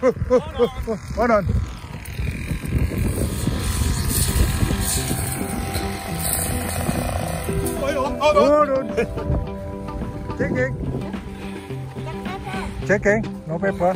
Hold on. Hold on. Hold on. Checking. Checking. No paper.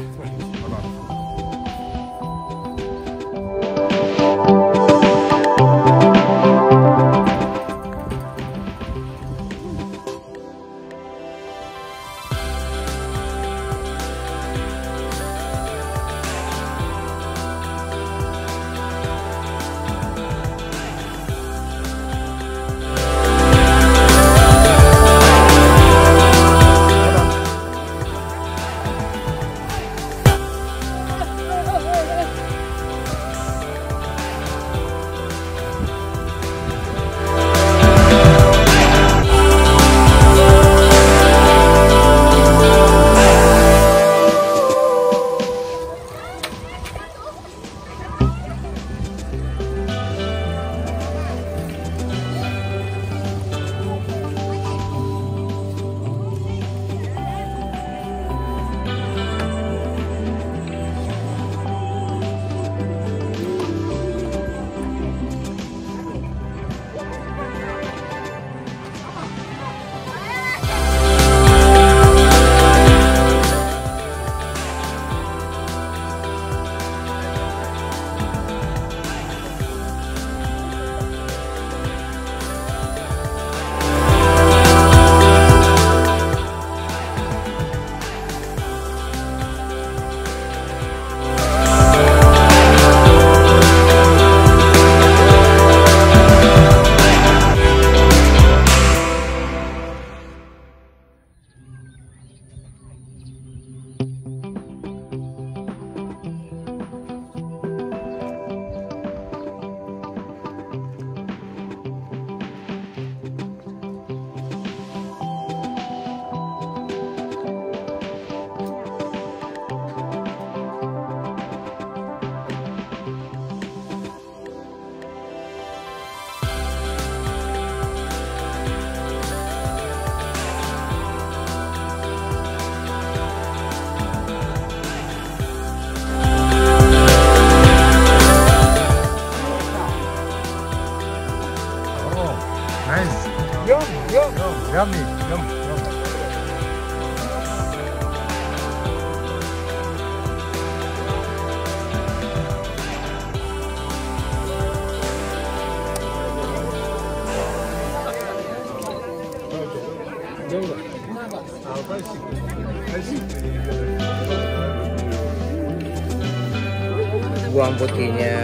Buang putihnya.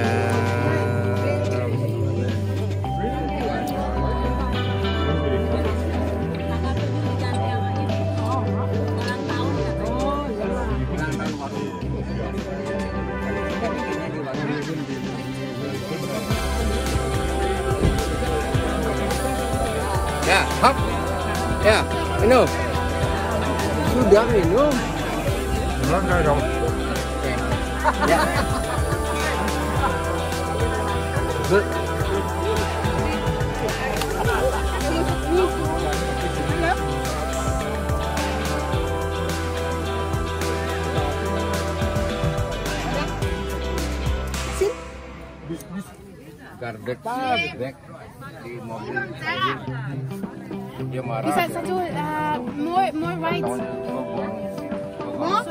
Ya hop. Ya lắm thì nước nó rơi rồi dạ vâng. Good. gardetabek di mobil dia marah. Bisa satu, uh, more more rides. Onon.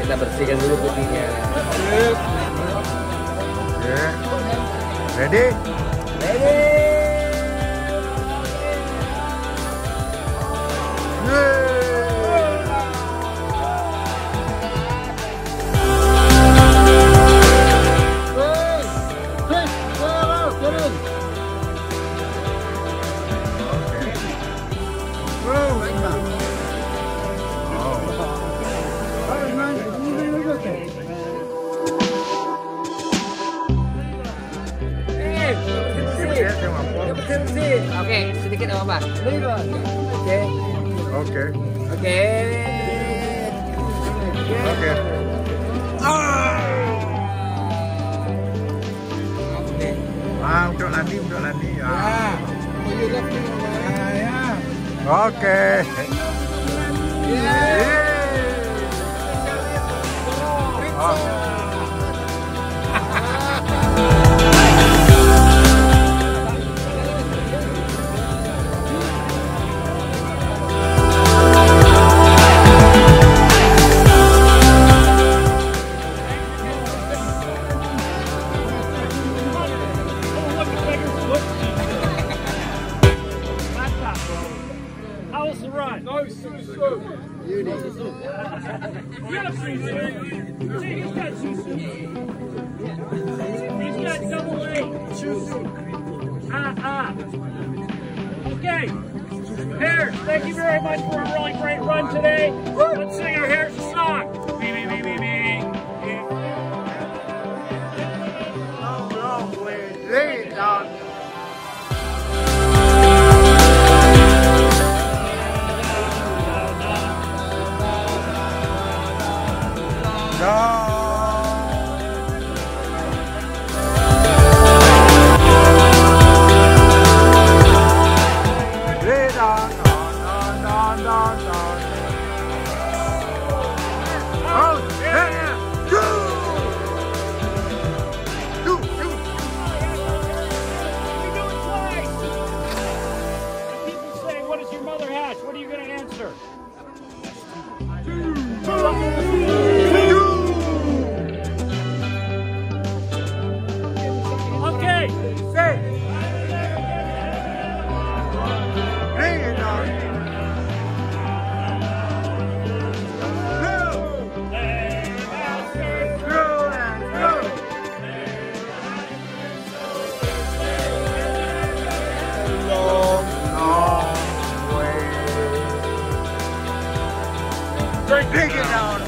Kita bersihkan dulu putihnya. Oke. Ready? Apa. Oke, Oke. oke. Oke. Ah, untuk Lani, untuk Lani. Ya. Oke. Yeay. Thank you very much for a really great run today. Let's sing our Hares a song. No. Drink pig down.